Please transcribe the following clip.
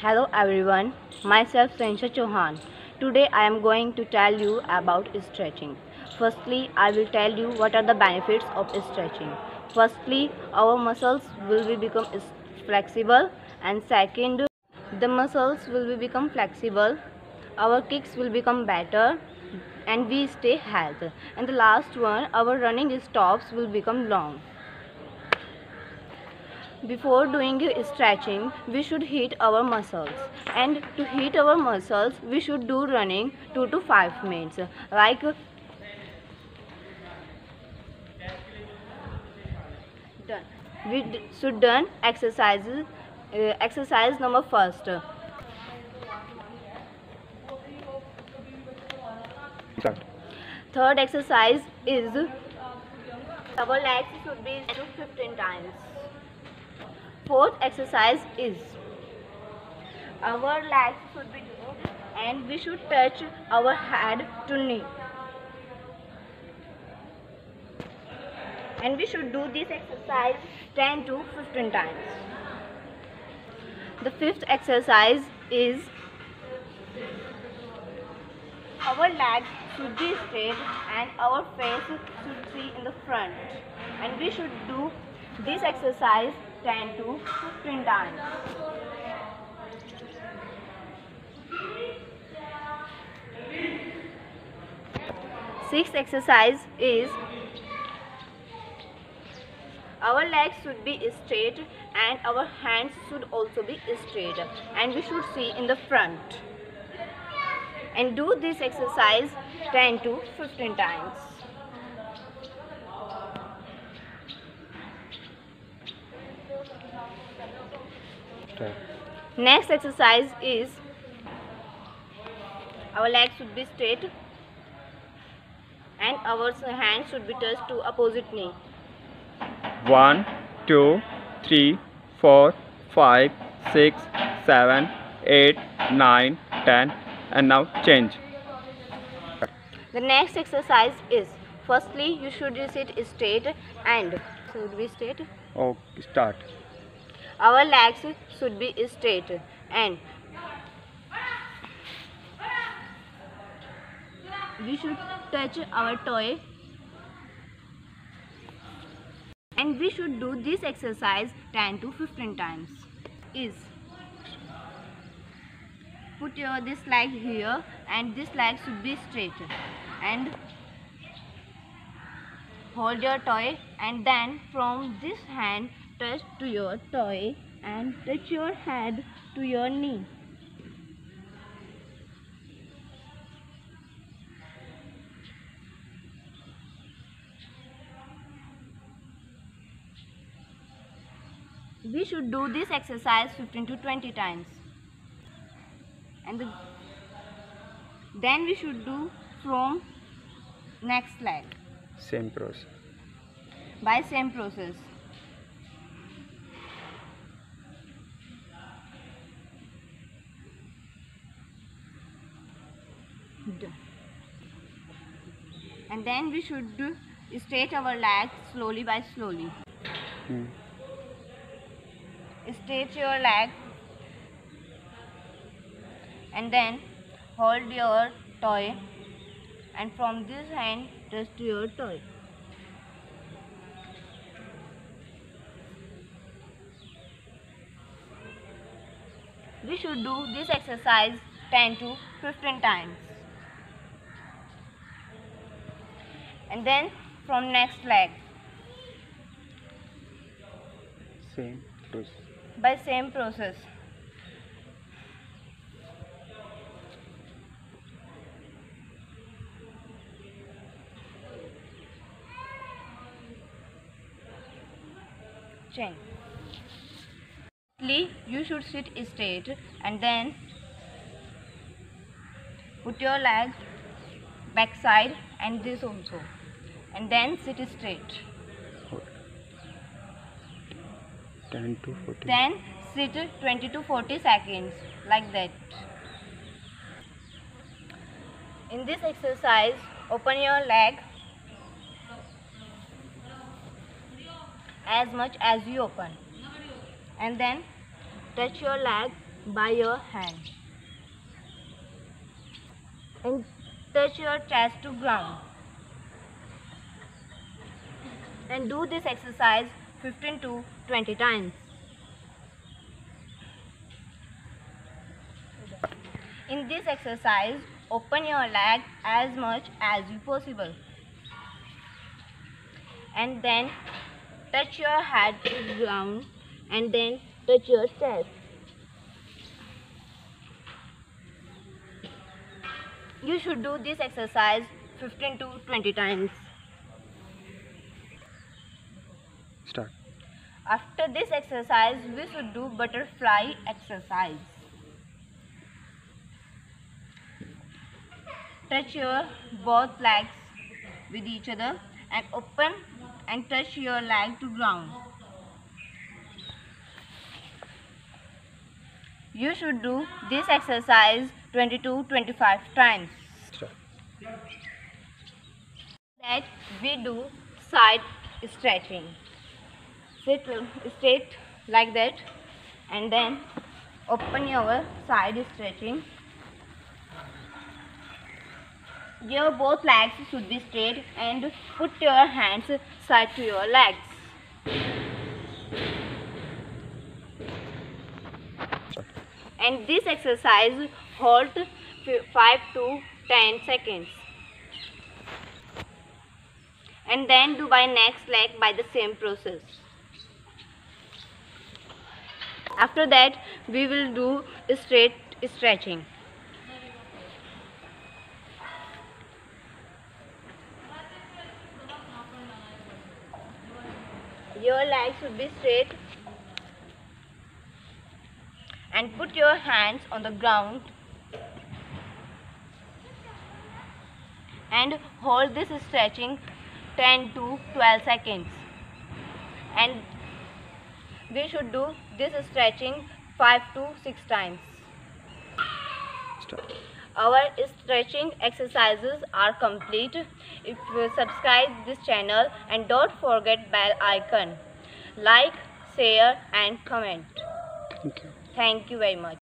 Hello everyone, myself Sansha Chauhan. Today I am going to tell you about stretching. Firstly, I will tell you what are the benefits of stretching. Firstly, our muscles will be become flexible and second, the muscles will be become flexible. Our kicks will become better and we stay healthy. And the last one, our running stops will become long. Before doing stretching, we should heat our muscles. And to heat our muscles, we should do running 2 to 5 minutes. Like done. We should done exercises. Uh, exercise number first. Start. Third exercise is our legs should be 15 times. Fourth exercise is our legs should be do and we should touch our head to knee. And we should do this exercise 10 to 15 times. The fifth exercise is our legs should be straight and our face should be in the front. And we should do this exercise 10 to 15 times. Sixth exercise is our legs should be straight and our hands should also be straight and we should see in the front and do this exercise 10 to 15 times. Start. Next exercise is our legs should be straight and our hands should be touched to opposite knee. One, two, three, four, five, six, seven, eight, nine, ten, and now change. The next exercise is firstly you should sit straight and should be straight. Oh, start. Our legs should be straight and we should touch our toe and we should do this exercise 10 to 15 times. Is put your this leg here and this leg should be straight and hold your toy and then from this hand touch to your toy and touch your head to your knee. We should do this exercise 15 to 20 times. And the, then we should do from next leg Same process. by same process and then we should straight our legs slowly by slowly. Hmm. straight your leg and then hold your toy. And from this hand touch to your toy. We should do this exercise 10 to 15 times and then from next leg. Same process. by same process. Chain. You should sit straight and then put your leg back side and this also and then sit straight Hold. Ten to fourteen. Then sit 20 to 40 seconds like that. In this exercise, open your leg as much as you open and then touch your leg by your hand and touch your chest to ground and do this exercise 15 to 20 times. In this exercise open your leg as much as you possible. And then touch your head to the ground and then touch your chest. You should do this exercise 15 to 20 times Start. after this exercise we should do butterfly exercise touch your both legs with each other and open and touch your leg to ground you should do this exercise 20 to 25 times Start. that we do side stretching sit straight like that and then open your side stretching. Your both legs should be straight and put your hands side to your legs. And this exercise hold f- 5 to 10 seconds. And then do by next leg by the same process after that we will do straight stretching. Your legs should be straight. And put your hands on the ground. And hold this stretching 10 to 12 seconds. And we should do this stretching 5 to 6 times Start. our stretching exercises are complete if you subscribe this channel and don't forget bell icon like share and comment Thank you. thank you very much